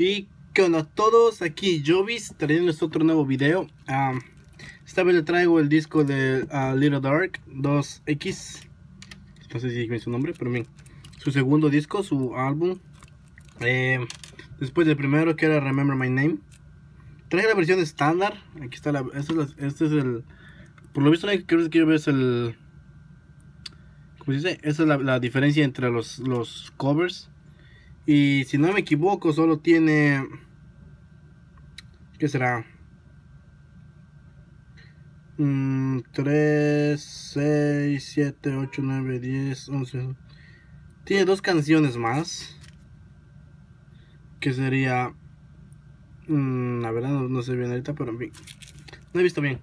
Y onda a todos, aquí Jovis trayéndoles otro nuevo video. esta vez le traigo el disco de Little Dark 2X. No sé si es su nombre, pero bien. Su segundo disco, su álbum. Eh, después del primero que era Remember My Name. Traje la versión estándar. Aquí está la. Este es, este es el. Por lo visto, lo que yo veo es el. ¿Cómo se dice? Esa es la, la diferencia entre los, los covers. Y si no me equivoco, solo tiene... ¿Qué será? 3, 6, 7, 8, 9, 10, 11. Tiene dos canciones más. Que sería... Mm, la verdad no, sé bien ahorita, pero bien. No he visto bien.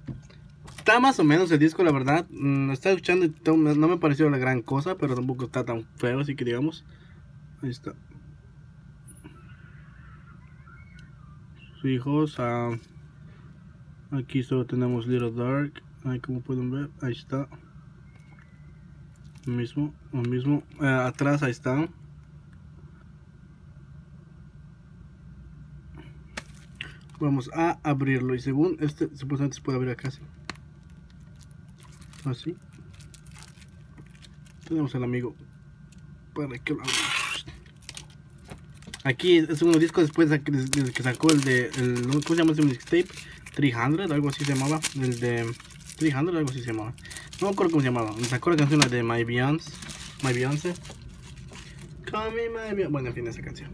Está más o menos el disco, la verdad. Mm, está escuchando y no me pareció la gran cosa, pero tampoco está tan feo, así que digamos. Ahí está. Hijos. aquí solo tenemos Little Dark. Ahí como pueden ver, ahí está. Lo mismo, lo mismo. Eh, atrás ahí está. Vamos a abrirlo y según este supuestamente se puede abrir acá así. Así. Tenemos al amigo para que lo Aquí es un disco después de que sacó el de. ¿Cómo se llama ese mixtape? 300, algo así se llamaba. El de. 300, algo así se llamaba. No me acuerdo cómo se llamaba. Me sacó la canción de My Beyoncé. My Beyoncé. Call me my Beyoncé. Bueno, en fin, esa canción.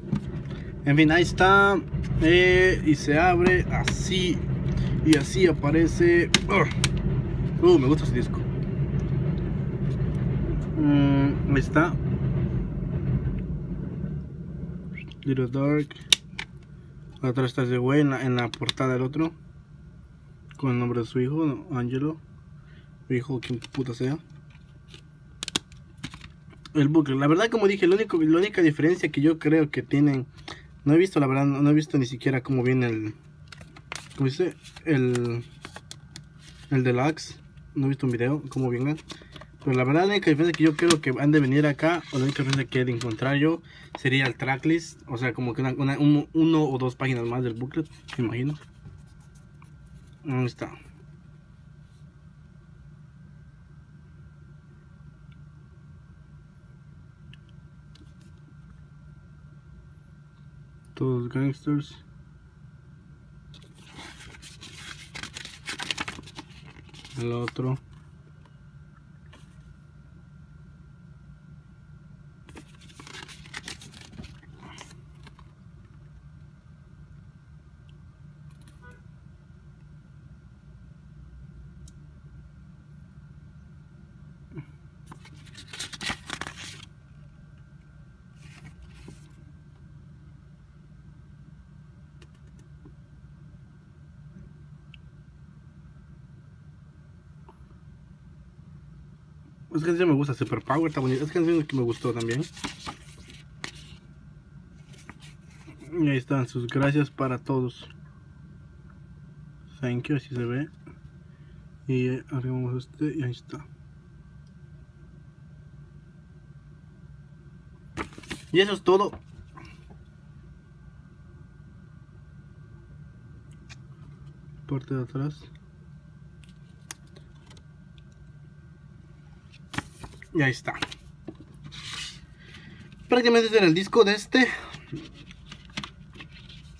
En fin, ahí está. Eh, y se abre así. Y así aparece. Uh, me gusta ese disco. Mm, ahí está. Little Dark. Atrás está ese güey en la, portada del otro. Con el nombre de su hijo, Angelo. hijo, quien puta sea. El bucle. La verdad, como dije, lo único, la única diferencia que yo creo que tienen. No he visto, la verdad, no, he visto ni siquiera cómo viene el. ¿Cómo dice? El. El deluxe. No he visto un video, cómo venga. Pero la verdad la única diferencia que yo creo que han de venir acá, o la única diferencia que he de encontrar yo, sería el tracklist. O sea, como que una, uno o dos páginas más del booklet, me imagino. Ahí está. Todos gangsters. El otro. Esa canción me gusta, Super Power está bonita. Esa canción que me gustó también. Y ahí están sus gracias para todos. Thank you, así se ve. Y arreglamos este y ahí está. Y eso es todo. Parte de atrás. Y ahí está. Prácticamente este era el disco de este.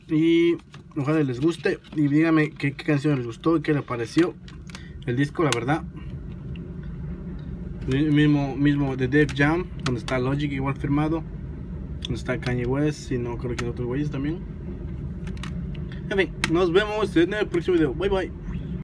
Y ojalá les guste. Y díganme qué, canción les gustó y qué les pareció el disco, la verdad. El mismo, mismo de Def Jam, donde está Logic igual firmado. Donde está Kanye West y no creo que otros güeyes también. En fin, nos vemos en el próximo video. Bye bye.